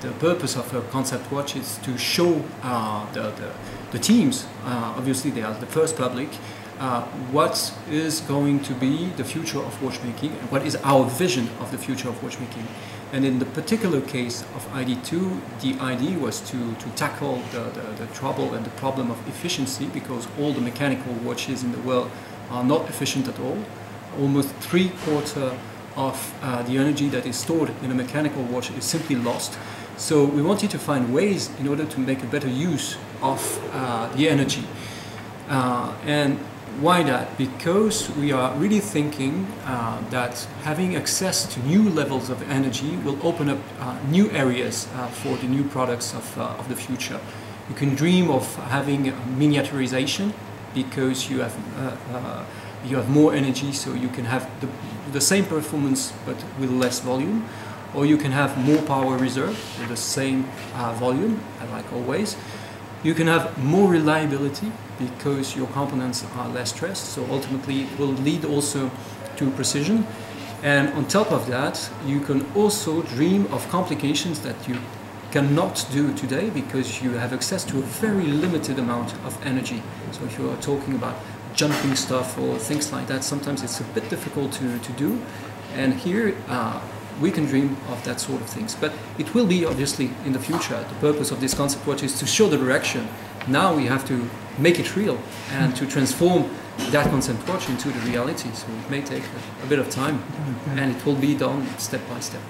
The purpose of a concept watch is to show uh, the, the, the, teams, uh, obviously they are the first public, uh, what is going to be the future of watchmaking and what is our vision of the future of watchmaking. And in the particular case of ID2, the idea was to, to tackle the, the, the trouble and the problem of efficiency because all the mechanical watches in the world are not efficient at all. Almost three quarter of uh, the energy that is stored in a mechanical watch is simply lost. So we wanted to find ways in order to make a better use of uh, the energy. Uh, and why that? Because we are really thinking uh, that having access to new levels of energy will open up uh, new areas uh, for the new products of, of the future. You can dream of having miniaturization because you have you have more energy so you can have the, the same performance but with less volume. Or you can have more power reserve with the same uh, volume like always. You can have more reliability because your components are less stressed so ultimately it will lead also to precision. And on top of that you can also dream of complications that you cannot do today because you have access to a very limited amount of energy. So if you are talking about jumping stuff or things like that, sometimes it's a bit difficult to, to do. And here uh, we can dream of that sort of things. But it will be obviously in the future. The purpose of this concept watch is to show the direction. Now we have to make it real and to transform that concept watch into the reality. So it may take a, a bit of time and it will be done step by step.